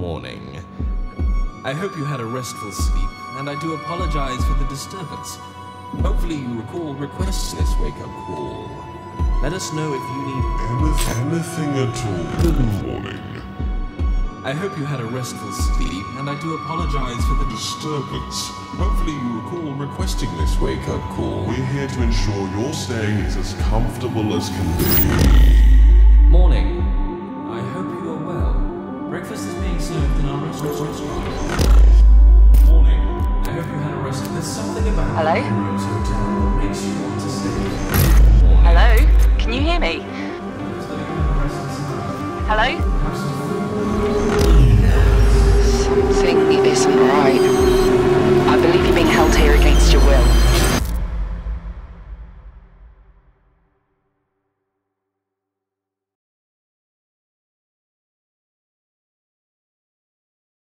morning. I hope you had a restful sleep, and I do apologize for the disturbance. Hopefully you recall requesting this wake-up call. Let us know if you need... Anything at all. Good morning. I hope you had a restful sleep, and I do apologize for the disturbance. Hopefully you recall requesting this wake-up call. We're here to ensure your stay is as comfortable as can be. Breakfast is being served in our restaurant. Morning. I hope you had a rest. There's something about Hello? Rose Hotel that makes you want to stay. Hello? Can you hear me? Just let me have a rest inside. Hello?